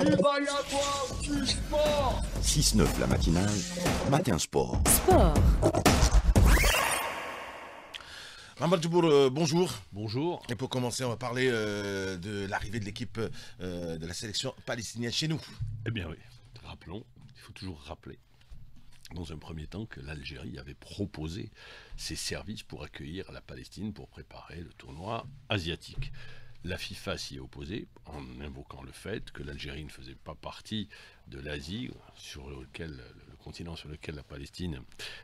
Il va y avoir du sport 6-9 la matinale, matin sport. Sport. Euh, bonjour. Bonjour. Et pour commencer, on va parler euh, de l'arrivée de l'équipe euh, de la sélection palestinienne chez nous. Eh bien oui, rappelons, il faut toujours rappeler, dans un premier temps, que l'Algérie avait proposé ses services pour accueillir la Palestine pour préparer le tournoi asiatique. La FIFA s'y est opposée en invoquant le fait que l'Algérie ne faisait pas partie de l'Asie, sur le continent sur lequel la Palestine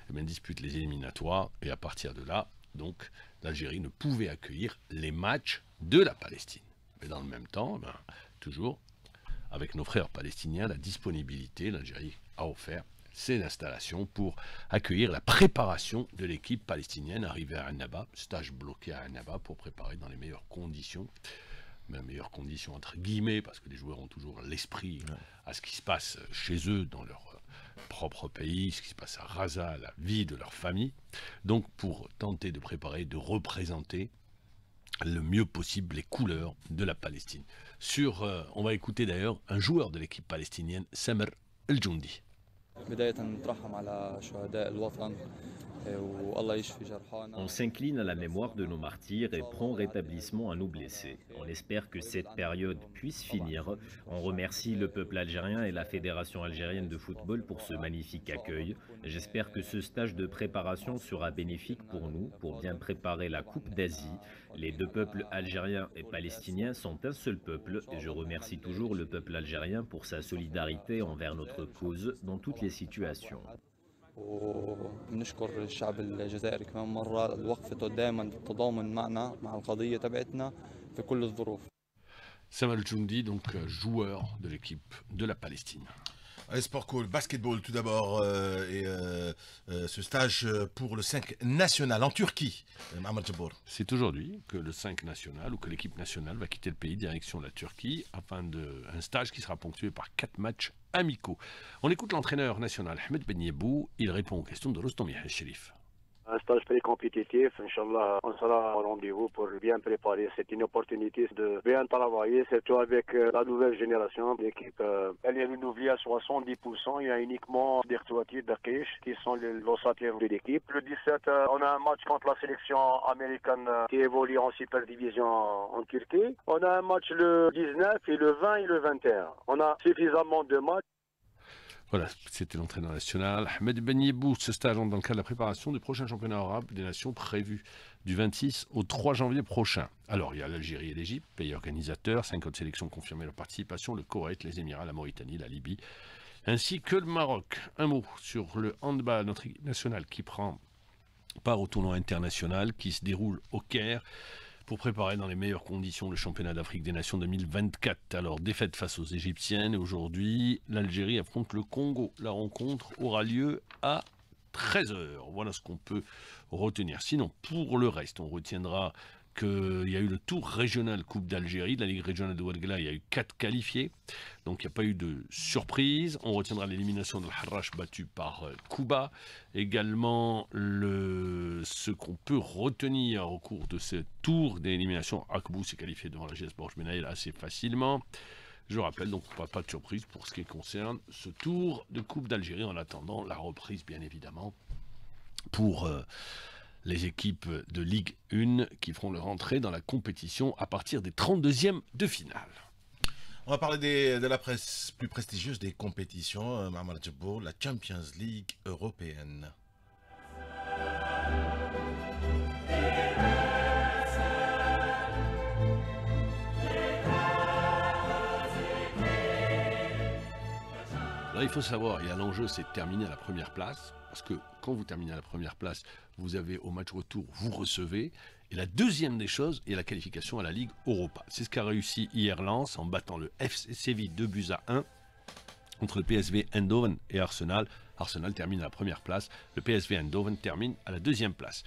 eh dispute les éliminatoires, et à partir de là, donc l'Algérie ne pouvait accueillir les matchs de la Palestine. Mais dans le même temps, ben, toujours avec nos frères palestiniens, la disponibilité, l'Algérie a offert ses installations pour accueillir la préparation de l'équipe palestinienne arrivée à Annaba, stage bloqué à Annaba pour préparer dans les meilleures conditions, mais meilleures conditions entre guillemets, parce que les joueurs ont toujours l'esprit à ce qui se passe chez eux, dans leur euh, propre pays, ce qui se passe à Raza, la vie de leur famille. Donc pour tenter de préparer, de représenter le mieux possible les couleurs de la Palestine. Sur, euh, on va écouter d'ailleurs un joueur de l'équipe palestinienne, Samer El Joundi. بداية نترحم على شهداء الوطن. On s'incline à la mémoire de nos martyrs et prend rétablissement à nos blessés. On espère que cette période puisse finir. On remercie le peuple algérien et la Fédération algérienne de football pour ce magnifique accueil. J'espère que ce stage de préparation sera bénéfique pour nous, pour bien préparer la Coupe d'Asie. Les deux peuples algériens et palestiniens sont un seul peuple et je remercie toujours le peuple algérien pour sa solidarité envers notre cause dans toutes les situations. وبنشكر الشعب الجزائري كمان مرة لوقفته دائما بالتضامن معنا مع القضية تبعتنا في كل الظروف Samuel Joundi, donc euh, joueur de l'équipe de la Palestine. Allez, sport cool, basketball tout d'abord, euh, et euh, euh, ce stage pour le 5 national en Turquie, euh, Mahmoud Djibour. C'est aujourd'hui que le 5 national ou que l'équipe nationale va quitter le pays direction la Turquie afin de un stage qui sera ponctué par quatre matchs amicaux. On écoute l'entraîneur national Ahmed Ben Yebou, il répond aux questions de Rostom Sherif. Un stage très compétitif, Inch'Allah, on sera au rendez-vous pour bien préparer. C'est une opportunité de bien travailler, surtout avec euh, la nouvelle génération. L'équipe, euh, elle est renouvelée à 70%. Il y a uniquement des Khouatis d'Akesh qui sont les l'ossateur de l'équipe. Le 17, euh, on a un match contre la sélection américaine qui évolue en super division en Turquie. On a un match le 19 et le 20 et le 21. On a suffisamment de matchs. Voilà, c'était l'entraîneur national. Ahmed Ben Yebou, ce stage dans le cadre de la préparation du prochain championnat arabe des nations prévu du 26 au 3 janvier prochain. Alors, il y a l'Algérie et l'Égypte, pays organisateurs, cinq autres sélections confirmées leur participation, le Koweït, les Émirats, la Mauritanie, la Libye, ainsi que le Maroc. Un mot sur le handball, notre équipe nationale qui prend part au tournoi international qui se déroule au Caire pour préparer dans les meilleures conditions le championnat d'Afrique des Nations 2024. Alors, défaite face aux Égyptiennes. Aujourd'hui, l'Algérie affronte le Congo. La rencontre aura lieu à 13h. Voilà ce qu'on peut retenir. Sinon, pour le reste, on retiendra qu'il y a eu le tour régional Coupe d'Algérie, la Ligue régionale de Ouadgla, il y a eu quatre qualifiés, donc il n'y a pas eu de surprise. On retiendra l'élimination de Harrach battu par euh, Kuba. Également, le, ce qu'on peut retenir au cours de ce tour d'élimination, Akbou s'est qualifié devant la GS Borges Benaïl assez facilement. Je rappelle donc pas, pas de surprise pour ce qui concerne ce tour de Coupe d'Algérie en attendant la reprise bien évidemment pour euh, les équipes de Ligue 1 qui feront leur entrée dans la compétition à partir des 32e de finale. On va parler de la presse plus prestigieuse des compétitions, euh, la Champions League européenne. Il faut savoir, il y a l'enjeu, c'est de terminer à la première place. Parce que quand vous terminez à la première place, vous avez au match retour, vous recevez. Et la deuxième des choses est la qualification à la Ligue Europa. C'est ce qu'a réussi hier Lens en battant le FC Séville 2 buts à 1 entre le PSV Eindhoven et Arsenal. Arsenal termine à la première place, le PSV Eindhoven termine à la deuxième place.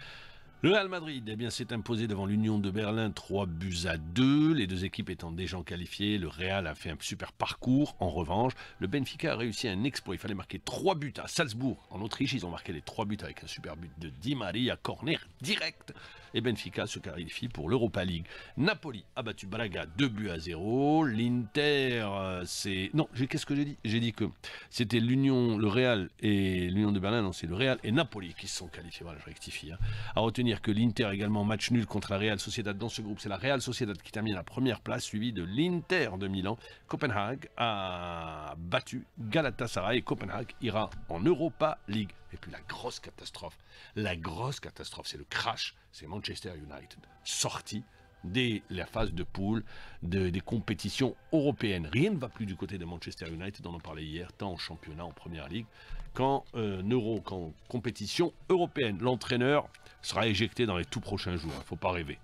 Le Real Madrid eh s'est imposé devant l'Union de Berlin 3 buts à 2, les deux équipes étant déjà qualifiées. Le Real a fait un super parcours. En revanche, le Benfica a réussi un exploit. Il fallait marquer 3 buts à Salzbourg. En Autriche, ils ont marqué les 3 buts avec un super but de Di Maria, corner direct. et Benfica se qualifie pour l'Europa League. Napoli a battu Braga 2 buts à 0. L'Inter, euh, c'est... Non, qu'est-ce que j'ai dit? J'ai dit que c'était l'Union, le Real et l'Union de Berlin, non, c'est le Real et Napoli qui se sont qualifiés. Voilà, je rectifie. Hein. À que l'Inter également match nul contre la Real Sociedad dans ce groupe. C'est la Real Sociedad qui termine la première place, suivie de l'Inter de Milan. Copenhague a battu Galatasaray et Copenhague ira en Europa League. Et puis la grosse catastrophe, la grosse catastrophe, c'est le crash, c'est Manchester United, sorti dès la phase de poule des compétitions européennes. Rien ne va plus du côté de Manchester United, on en parlait hier, tant en championnat, en première ligue, qu'en euh, euro, qu'en compétition européenne. L'entraîneur sera éjecté dans les tout prochains jours, il ne faut pas rêver.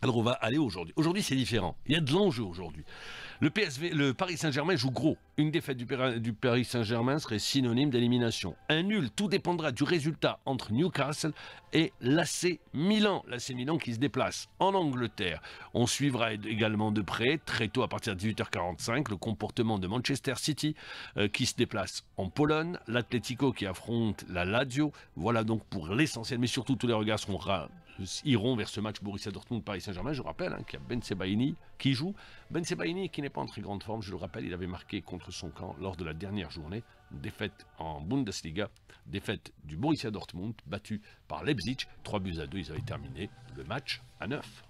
Alors on va aller aujourd'hui. Aujourd'hui c'est différent. Il y a de l'enjeu aujourd'hui. Le PSV, le Paris Saint-Germain joue gros. Une défaite du, Paris Saint-Germain serait synonyme d'élimination. Un nul, tout dépendra du résultat entre Newcastle et l'AC Milan. L'AC Milan qui se déplace en Angleterre. On suivra également de près, très tôt à partir de 18h45, le comportement de Manchester City euh, qui se déplace en Pologne. L'Atlético qui affronte la Lazio. Voilà donc pour l'essentiel. Mais surtout, tous les regards seront iront vers ce match Borussia Dortmund-Paris Saint-Germain. Je rappelle hein, qu'il y a Ben Sebaini qui joue. Ben Sebaini qui n'est pas en très grande forme, je le rappelle, il avait marqué contre son camp lors de la dernière journée. Défaite en Bundesliga, défaite du Borussia Dortmund, battu par Leipzig. 3 buts à 2, ils avaient terminé le match à 9.